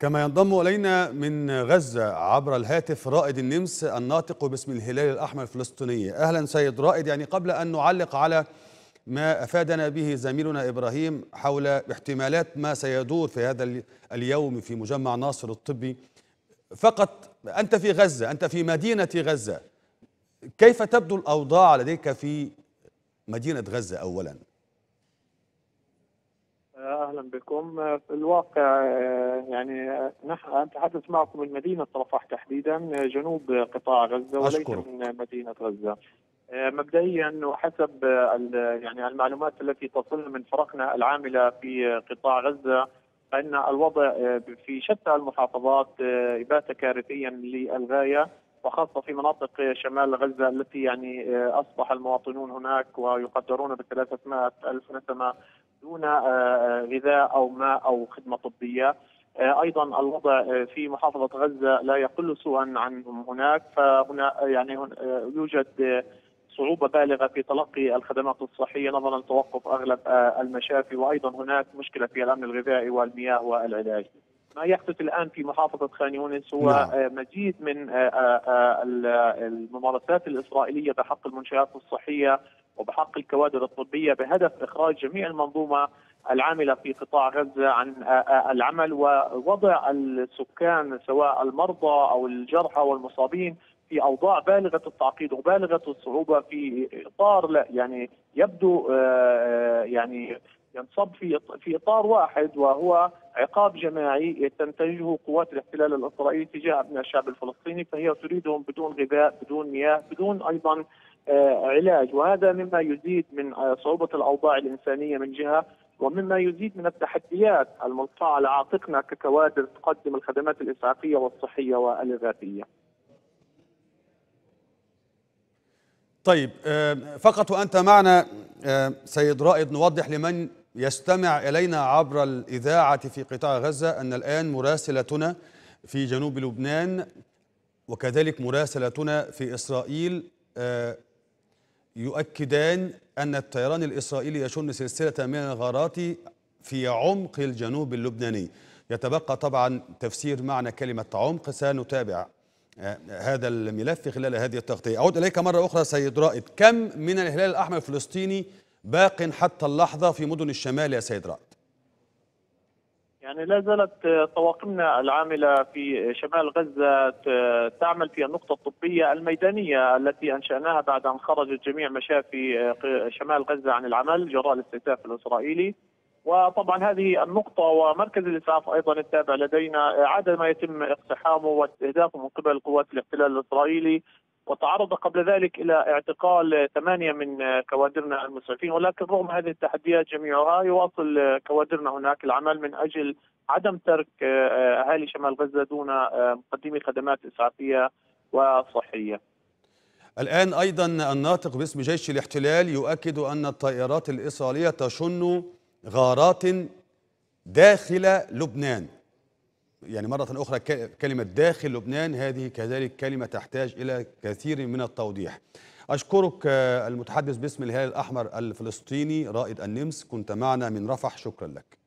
كما ينضم إلينا من غزة عبر الهاتف رائد النمس الناطق باسم الهلال الأحمر الفلسطيني. أهلا سيد رائد يعني قبل أن نعلق على ما أفادنا به زميلنا إبراهيم حول احتمالات ما سيدور في هذا اليوم في مجمع ناصر الطبي. فقط أنت في غزة أنت في مدينة غزة. كيف تبدو الأوضاع لديك في مدينة غزة أولاً؟ أهلا بكم في الواقع يعني نحن اتحدث معكم من مدينه رفح تحديدا جنوب قطاع غزة وليس. من مدينة غزة مبدئيا وحسب يعني المعلومات التي تصلنا من فرقنا العاملة في قطاع غزة فان الوضع في شتى المحافظات بات كارثيا للغاية وخاصة في مناطق شمال غزة التي يعني أصبح المواطنون هناك ويقدرون بثلاثة ألف نسمة دون غذاء أو ماء أو خدمة طبية. أيضا الوضع في محافظة غزة لا يقل سوءا عنهم هناك. فهنا يعني يوجد صعوبة بالغة في تلقي الخدمات الصحية نظرا لتوقف أغلب المشافي. وأيضا هناك مشكلة في الأمن الغذائي والمياه والعلاج. ما يحدث الآن في محافظة خان يونس هو نعم. مزيد من الممارسات الإسرائيلية بحق المنشآت الصحية وبحق الكوادر الطبية بهدف إخراج جميع المنظومة العاملة في قطاع غزة عن العمل ووضع السكان سواء المرضى أو الجرحى والمصابين في أوضاع بالغة التعقيد وبالغة الصعوبة في إطار يعني يبدو يعني ينصب في في إطار واحد وهو عقاب جماعي تنتجه قوات الاحتلال الإسرائيلي تجاه أبناء الشعب الفلسطيني فهي تريدهم بدون غذاء بدون مياه بدون أيضا علاج وهذا مما يزيد من صعوبة الأوضاع الإنسانية من جهة ومما يزيد من التحديات الملقاة على عاتقنا ككوادر تقدم الخدمات الإسعافية والصحية والاغاثيه. طيب فقط وأنت معنا سيد رائد نوضح لمن يستمع إلينا عبر الإذاعة في قطاع غزة أن الآن مراسلتنا في جنوب لبنان وكذلك مراسلتنا في إسرائيل يؤكدان أن الطيران الإسرائيلي يشن سلسلة من الغارات في عمق الجنوب اللبناني. يتبقى طبعا تفسير معنى كلمة عمق سنتابع هذا الملف خلال هذه التغطية. أعود إليك مرة أخرى سيد رائد. كم من الهلال الأحمر الفلسطيني باق حتى اللحظة في مدن الشمال يا سيد رائد يعني لا زالت طواقمنا العاملة في شمال غزة تعمل في النقطة الطبية الميدانية التي أنشأناها بعد أن خرجت جميع مشافي شمال غزة عن العمل جراء الاستهداف الإسرائيلي. وطبعا هذه النقطة ومركز الإسعاف أيضا التابع لدينا عاد ما يتم اقتحامه واستهدافه من قبل قوات الاحتلال الإسرائيلي وتعرض قبل ذلك إلى اعتقال ثمانية من كوادرنا المسعفين ولكن رغم هذه التحديات جميعها يواصل كوادرنا هناك العمل من أجل عدم ترك أهالي شمال غزة دون مقدمي خدمات إسعافية وصحية. الآن أيضا الناطق باسم جيش الاحتلال يؤكد أن الطائرات الإسرائيلية تشن غارات داخل لبنان. يعني مرة أخرى كلمة داخل لبنان هذه كذلك كلمة تحتاج إلى كثير من التوضيح. أشكرك المتحدث باسم الهلال الأحمر الفلسطيني رائد النمس. كنت معنا من رفح. شكرا لك.